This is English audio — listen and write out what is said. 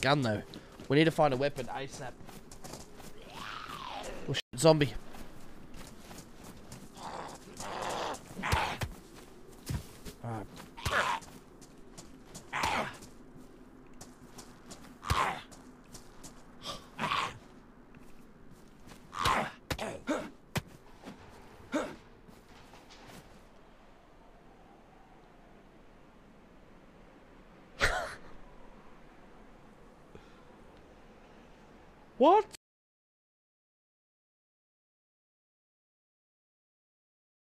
gun though. We need to find a weapon ASAP. Oh shit, zombie. Alright. What?